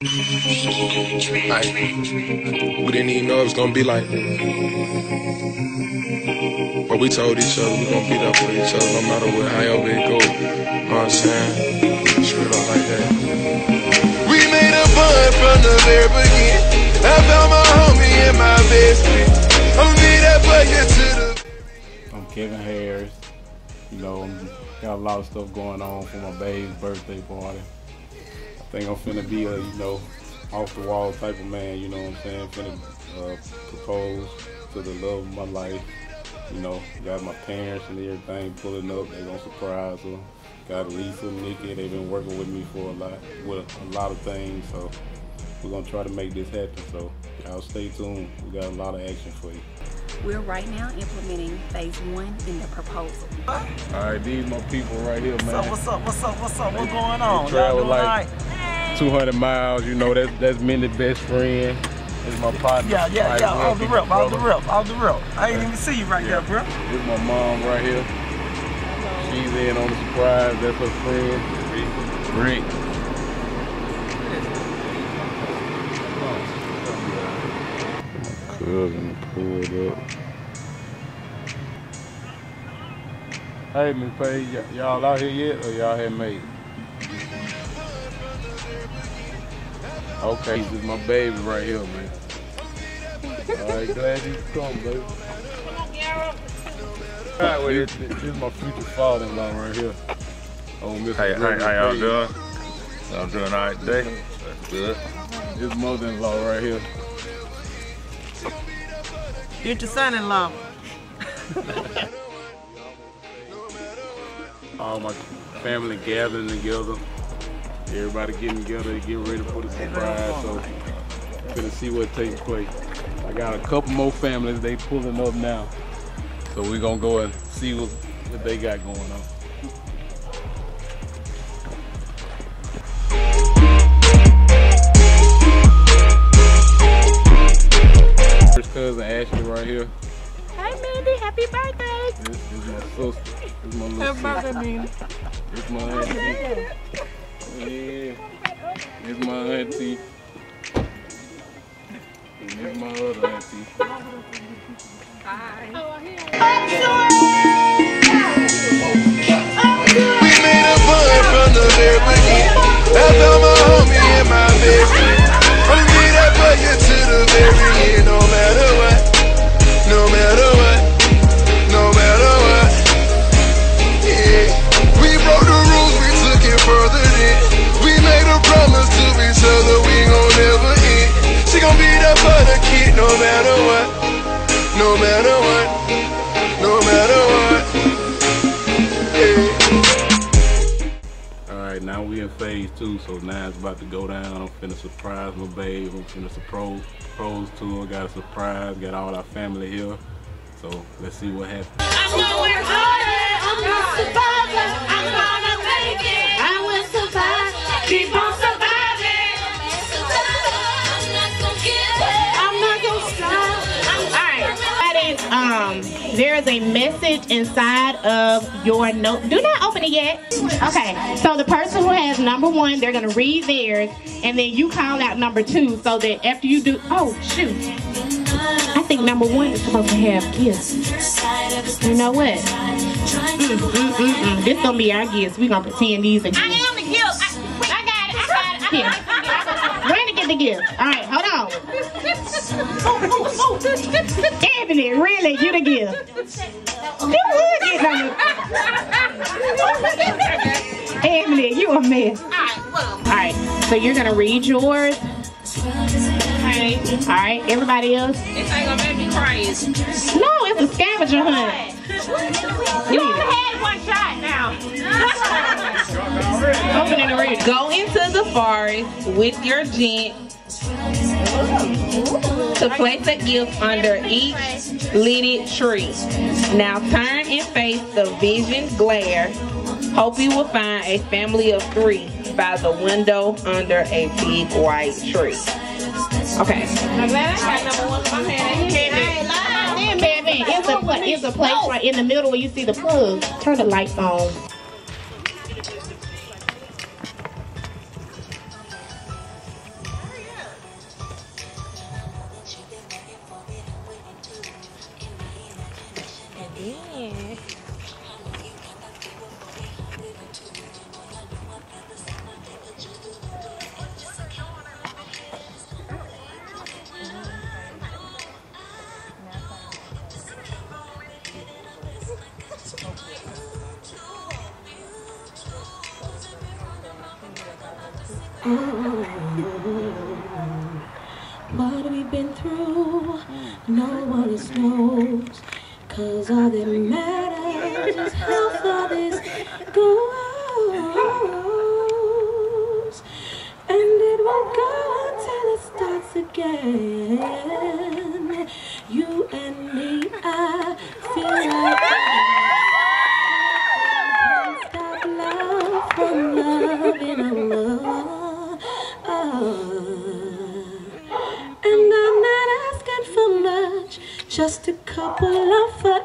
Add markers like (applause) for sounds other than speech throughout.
Like, we didn't even know it was gonna be like. But we told each other we gonna be there for each other no matter what, however it go. You know what I'm saying? Straight up like that. We made a bond from the very beginning. I found my homie in my best friend. I'm be that bucket to the. I'm Kevin Harris. You know, got a lot of stuff going on for my baby's birthday party. I think I'm finna be a, you know, off the wall type of man, you know what I'm saying? Finna uh, propose to the love of my life. You know, got my parents and everything pulling up. They gonna surprise her. Got Lisa, Nikki. They've been working with me for a lot, with a lot of things. So we're gonna try to make this happen. So y'all stay tuned. We got a lot of action for you. We're right now implementing phase one in the proposal. All right, these my people right here, man. What's up? What's up? What's up? What's going on? They travel Y'all doing like alright? 200 miles. You know, that's that's Mendy's best friend. That's my partner. Yeah, yeah, Right, yeah. Off the rip, off the rip, off the rip. I ain't even see you right there, bro. This my mom right here. She's in on the surprise. That's her friend. Rick. Cousin pulled up. Hey, Miss Page, y- y'all out here yet, or y'all had made? it? Okay, this is my baby right here, man. All right, glad you come, baby. All right, well, this, this is my future father-in-law right here. Oh, Mr. Hey, hey, how y'all doing? Y'all doing all right today? That's good. His mother-in-law right here. Future son-in-law. All my family gathering together. Everybody getting together to get ready for the surprise. So, we're gonna see what takes place. I got a couple more families. They pulling up now. So we're gonna go and see what, what they got going on. First cousin Ashley right here. Hey Mendy, happy birthday! This, this is my sister. This is my little sister. This my auntie. Yeah. This my auntie. This my other auntie. We so now it's about to go down. I'm finna surprise my babe. I'm finna propose, propose to her. Got a surprise. Got all our family here. So let's see what happens. Harder. I'm. I'm gonna make it. I will survive. Keep on um, there is a message inside of your note. Do not open it yet. Okay, so the person who has number one, they're gonna read theirs, and then you call out number two, so that after you do, oh shoot, I think number one is supposed to have gifts. You know what? Mm, mm, mm, mm. This gonna be our gifts. We gonna pretend these are gifts. I am the guilt. I, I got it. I got it. I Here, got it. Randy get the gift. All right, hold on. Ebony, really, you the gift. You would get number. Ebony, you a mess. All right, well, All right, so you're gonna read yours. okay. All right, everybody else. This ain't gonna make me crazy. No, it's a scavenger hunt. You only had one shot now. (laughs) Open it read. Go into the forest with your gent to place a gift under each lighted tree. Now turn and face the vision glare. Hope you will find a family of three by the window under a big white tree. Okay. I'm glad I got number one in my hand. Kevin, Kevin, it's a it's a place right in the middle where you see the plug. Turn the lights on. (laughs) What we've been through, no one else knows. Cause all that matters is how far this goes. And it won't go until it starts again. You and me, I feel like I can't stop love from loving just a couple of forever.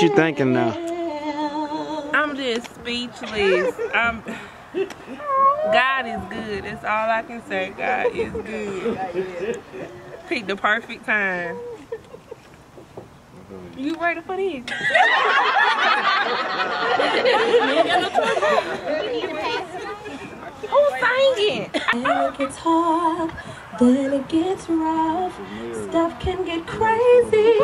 What you thinking now? I'm just speechless. I'm. God is good. That's all I can say. God is good. Pick the perfect time. You ready for this? Who's singing? Then it gets hard, then it gets rough. Stuff can get crazy,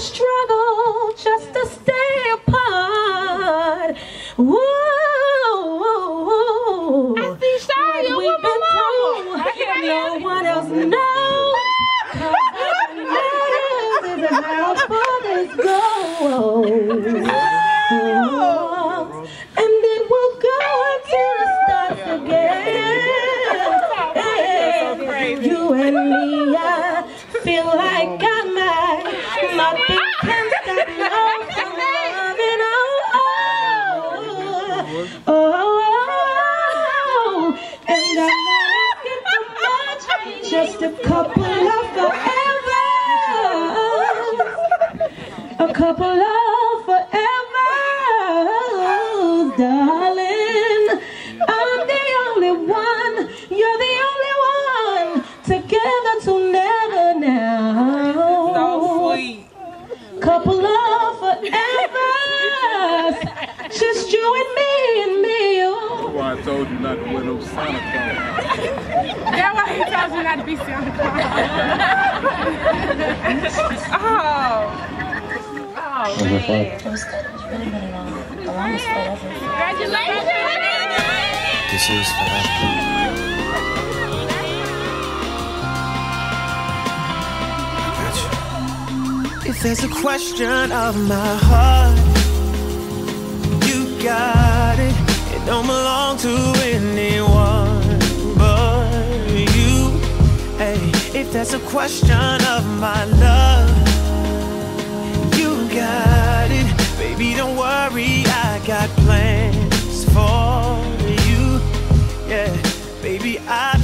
struggle just to stay apart. Whoa, couple of forever, a couple of why I told you not to wear no Santa Claus. (laughs) That's why he told you not to be Santa Claus. Oh. Oh, man. This is forever. If there's a question of my heart, you got it don't belong to anyone but you. Hey, if that's a question of my love, you got it. Baby, don't worry, I got plans for you. Yeah, baby, I